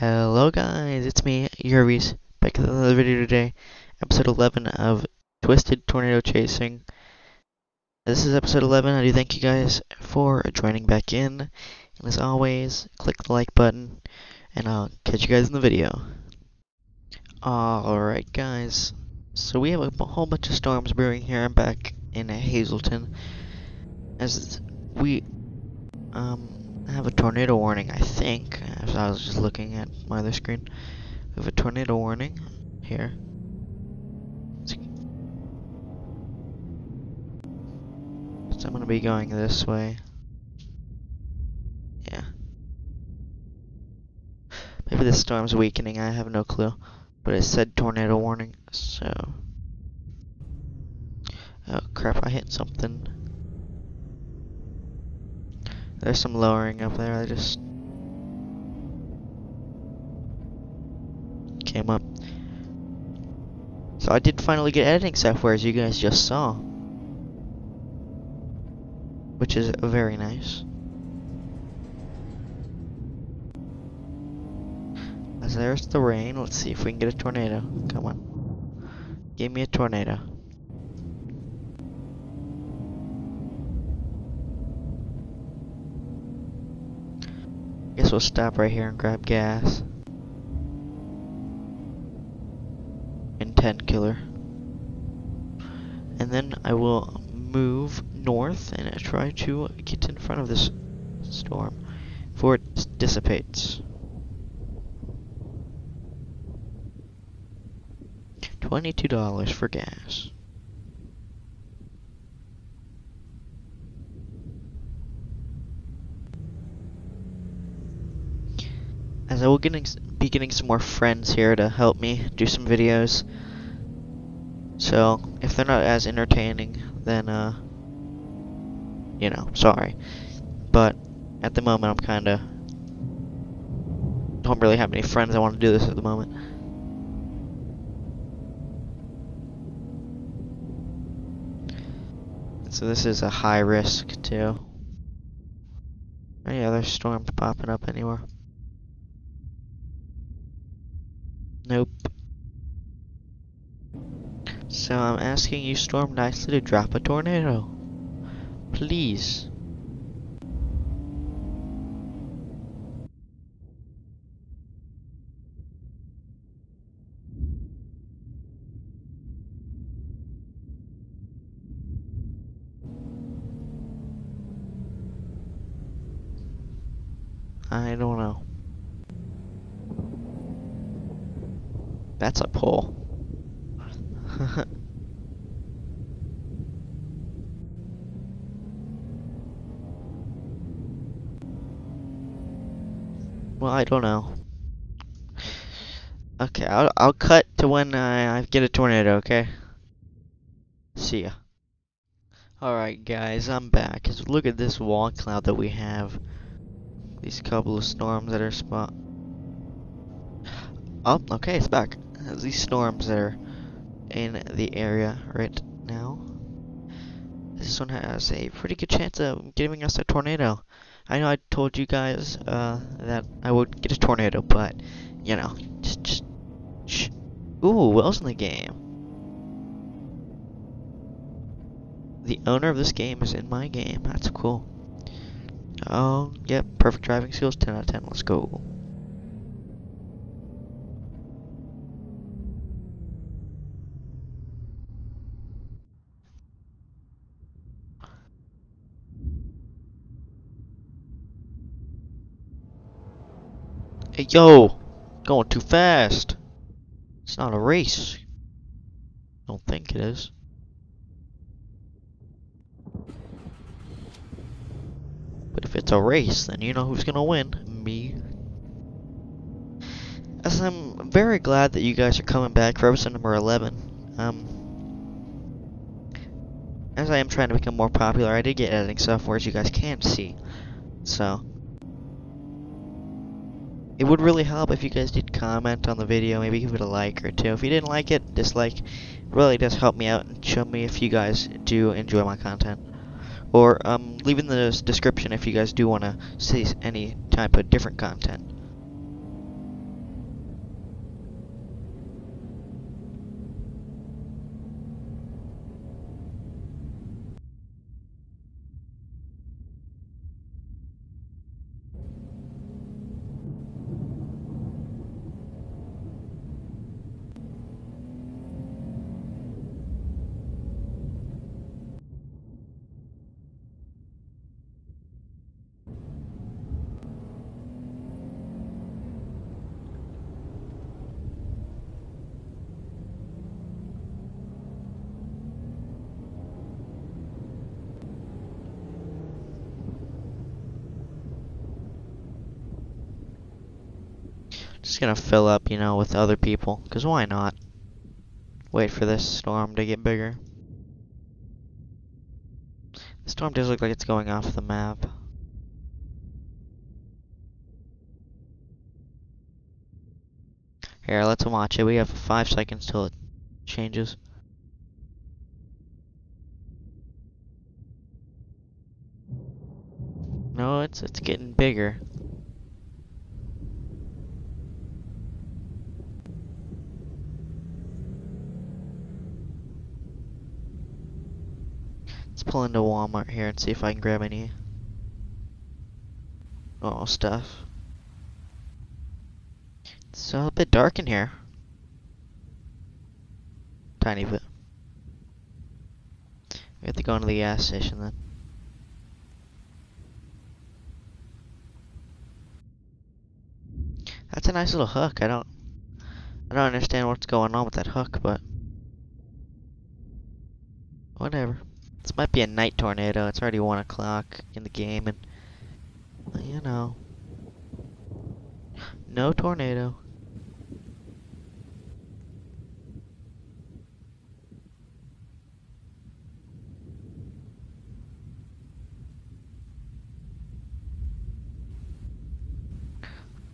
Hello guys, it's me, Yervis, back with another video today, episode 11 of Twisted Tornado Chasing. This is episode 11, I do thank you guys for joining back in, and as always, click the like button, and I'll catch you guys in the video. Alright guys, so we have a whole bunch of storms brewing here, I'm back in Hazleton, as we, um, have a tornado warning, I think. As I was just looking at my other screen. We have a tornado warning here. So I'm going to be going this way. Yeah. Maybe the storm's weakening, I have no clue. But it said tornado warning, so... Oh crap, I hit something. There's some lowering up there. I just came up. So I did finally get editing software, as you guys just saw, which is very nice. As there's the rain, let's see if we can get a tornado. Come on, give me a tornado. Guess we'll stop right here and grab gas. And 10 killer. And then I will move north and try to get in front of this storm before it dissipates. $22 for gas. as I will getting, be getting some more friends here to help me do some videos. So, if they're not as entertaining, then, uh, you know, sorry. But, at the moment, I'm kind of, don't really have any friends I want to do this at the moment. So this is a high risk, too. Any other storms popping up anywhere? Nope. So I'm asking you, Storm Nicely, to drop a tornado. Please. I don't know. That's a pull. well, I don't know. Okay, I'll, I'll cut to when I get a tornado, okay? See ya. Alright guys, I'm back. look at this wall cloud that we have. These couple of storms that are spot. Oh, okay, it's back these storms that are in the area right now. This one has a pretty good chance of giving us a tornado. I know I told you guys uh, that I would get a tornado, but you know, just just shh. Ooh, Will's in the game. The owner of this game is in my game. That's cool. Oh, yep, perfect driving skills, 10 out of 10. Let's go. Hey, yo! Going too fast! It's not a race. I Don't think it is. But if it's a race, then you know who's gonna win. Me. As I'm very glad that you guys are coming back for episode number 11. Um, as I am trying to become more popular, I did get editing software as you guys can see. So, it would really help if you guys did comment on the video, maybe give it a like or two. If you didn't like it, dislike. Really does help me out and show me if you guys do enjoy my content. Or um, leave in the description if you guys do want to see any type of different content. Gonna fill up, you know, with other people. Because why not? Wait for this storm to get bigger. The storm does look like it's going off the map. Here, let's watch it. We have five seconds till it changes. No, it's it's getting bigger. Let's pull into Walmart here and see if I can grab any oh stuff. It's a little bit dark in here. Tiny bit. We have to go into the gas station then. That's a nice little hook. I don't I don't understand what's going on with that hook, but whatever. This might be a night tornado. It's already one o'clock in the game and you know. No tornado.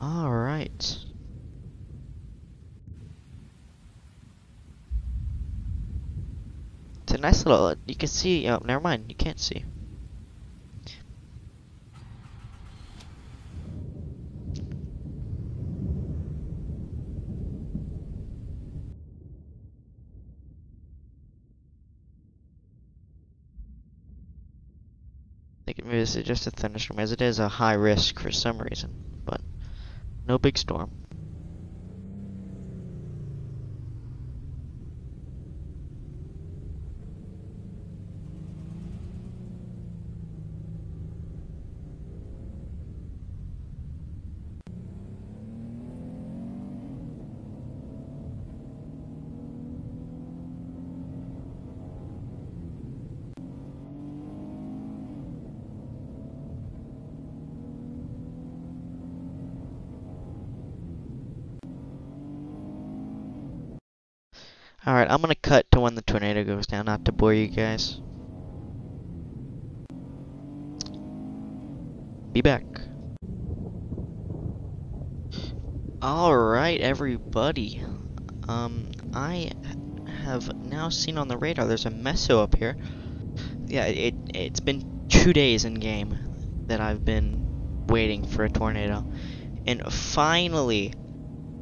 Alright. It's a nice little, you can see, oh, never mind, you can't see. I think maybe this is just a thunderstorm, as it is a high risk for some reason, but no big storm. Alright, I'm gonna cut to when the tornado goes down, not to bore you guys. Be back. Alright, everybody. Um, I have now seen on the radar there's a meso up here. Yeah, it, it's been two days in game that I've been waiting for a tornado. And finally,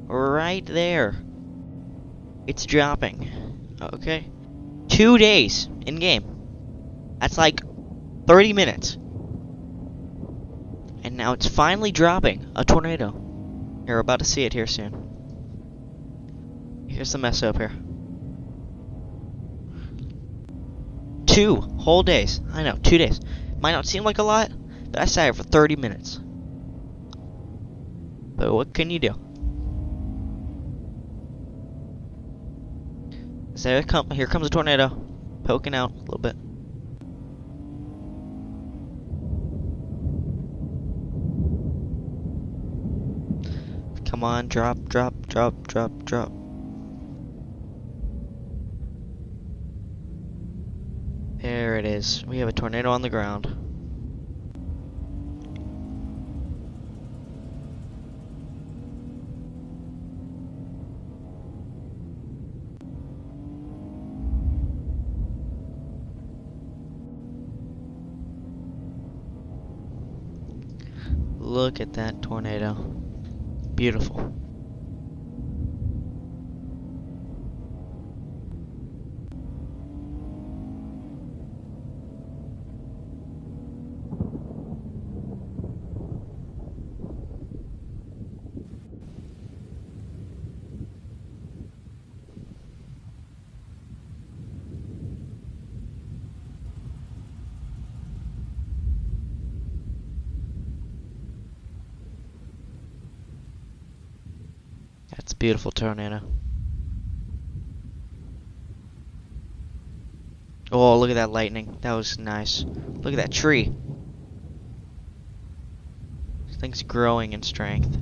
right there, it's dropping. Okay? Two days in game. That's like 30 minutes. And now it's finally dropping a tornado. You're about to see it here soon. Here's the mess up here. Two whole days. I know, two days. Might not seem like a lot, but I sat here for 30 minutes. But what can you do? So here, come, here comes a tornado. Poking out a little bit. Come on, drop, drop, drop, drop, drop. There it is. We have a tornado on the ground. Look at that tornado. Beautiful. That's a beautiful tornado. Oh, look at that lightning. That was nice. Look at that tree. This thing's growing in strength.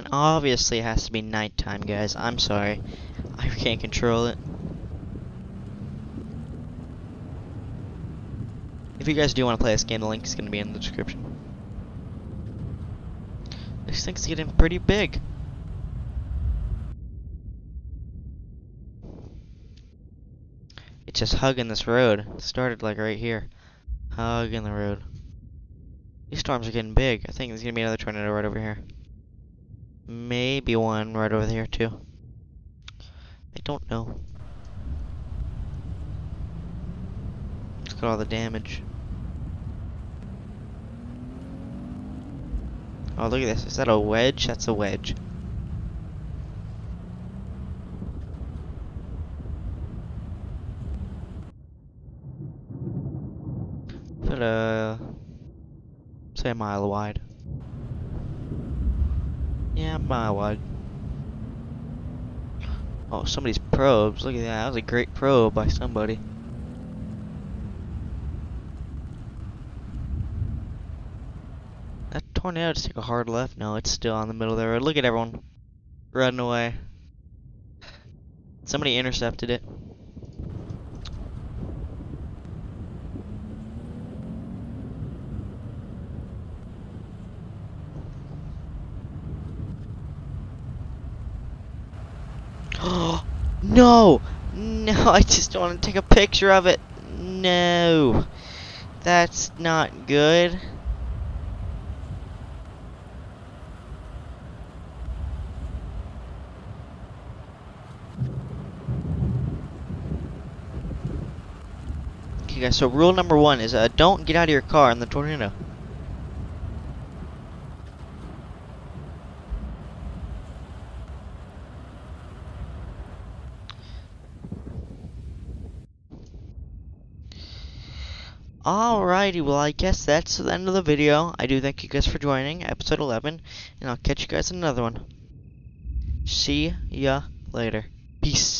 And obviously it has to be nighttime, guys. I'm sorry. I can't control it. If you guys do want to play this game, the link is going to be in the description. This thing's getting pretty big. It's just hugging this road. It started like right here. Hugging the road. These storms are getting big. I think there's gonna be another tornado right over here. Maybe one right over here too. I don't know. Look at all the damage. Oh, look at this. Is that a wedge? That's a wedge. But, uh, say a mile wide. Yeah, a mile wide. Oh, somebody's probes. Look at that. That was a great probe by somebody. That tornado just took a hard left. No, it's still on the middle of the road. Look at everyone running away. Somebody intercepted it. Oh no! No, I just want to take a picture of it. No. That's not good. Okay guys, so rule number one is uh, don't get out of your car in the tornado. Alrighty, well I guess that's the end of the video. I do thank you guys for joining, episode 11, and I'll catch you guys in another one. See ya later. Peace.